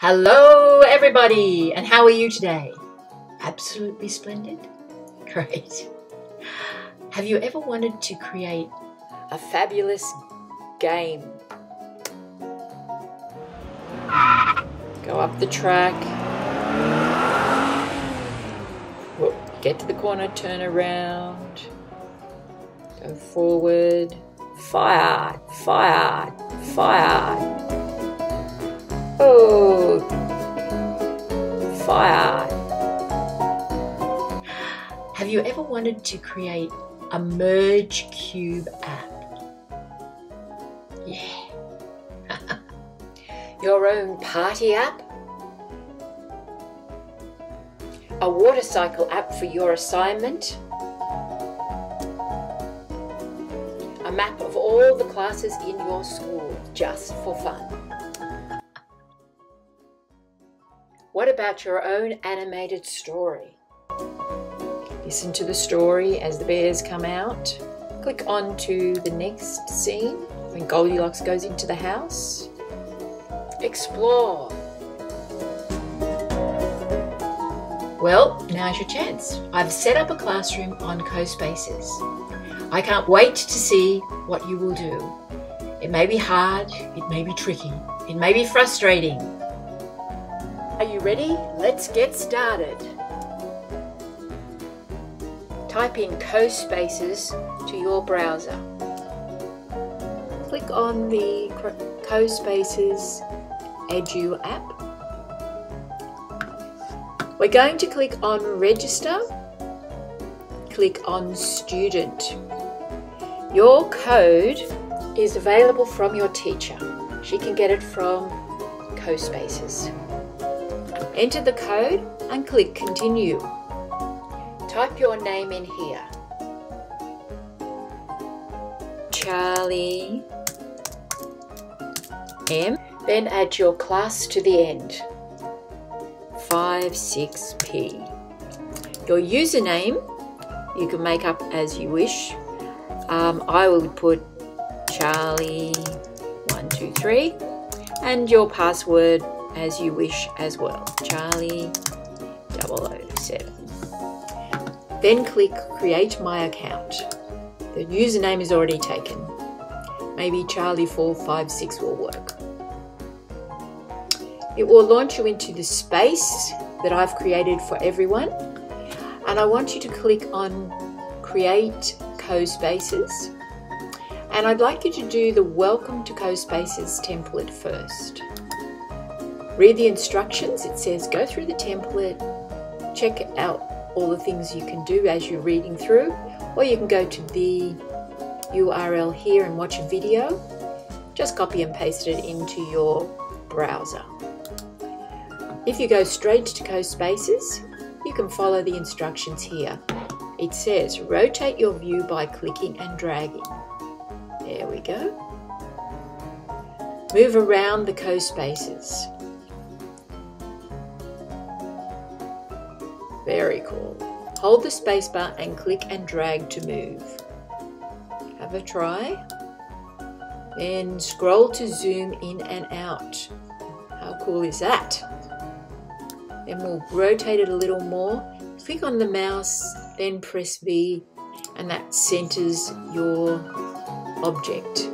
Hello, everybody, and how are you today? Absolutely splendid? Great. Have you ever wanted to create a fabulous game? Go up the track. Whoop, Get to the corner, turn around. Go forward. Fire, fire, fire. Oh, fire. Have you ever wanted to create a Merge Cube app? Yeah. Your own party app? A water cycle app for your assignment? A map of all the classes in your school just for fun? About your own animated story? Listen to the story as the bears come out. Click on to the next scene when Goldilocks goes into the house. Explore. Well, now's your chance. I've set up a classroom on CoSpaces. I can't wait to see what you will do. It may be hard, it may be tricky, it may be frustrating. Are you ready? Let's get started. Type in CoSpaces to your browser. Click on the CoSpaces Edu app. We're going to click on Register. Click on Student. Your code is available from your teacher. She can get it from CoSpaces. Enter the code and click Continue. Type your name in here. Charlie M. Then add your class to the end. 56P. Your username you can make up as you wish. Um, I will put Charlie123 and your password as you wish as well. Charlie 007. Then click Create My Account. The username is already taken. Maybe Charlie456 will work. It will launch you into the space that I've created for everyone. And I want you to click on Create CoSpaces. And I'd like you to do the Welcome to CoSpaces template first. Read the instructions. It says go through the template, check out all the things you can do as you're reading through, or you can go to the URL here and watch a video. Just copy and paste it into your browser. If you go straight to CoSpaces, you can follow the instructions here. It says rotate your view by clicking and dragging. There we go. Move around the CoSpaces. Very cool. Hold the spacebar and click and drag to move. Have a try. Then scroll to zoom in and out. How cool is that? Then we'll rotate it a little more. Click on the mouse, then press V, and that centers your object.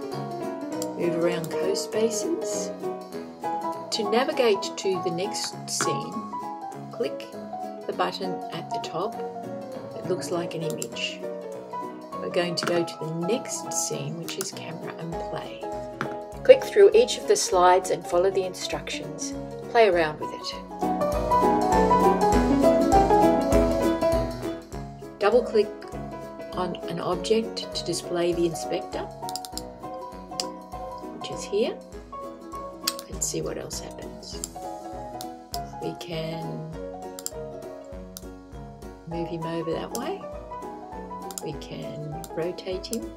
Move around CoSpaces. To navigate to the next scene, click the button at the top. It looks like an image. We're going to go to the next scene, which is camera and play. Click through each of the slides and follow the instructions. Play around with it. Double click on an object to display the inspector, which is here, and see what else happens. We can move him over that way. We can rotate him.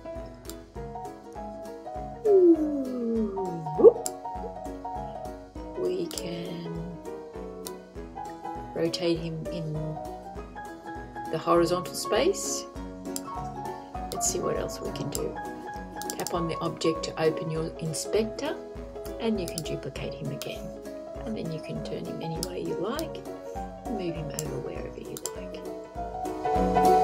We can rotate him in the horizontal space. Let's see what else we can do. Tap on the object to open your inspector and you can duplicate him again. And then you can turn him any way you like, move him over wherever you thank you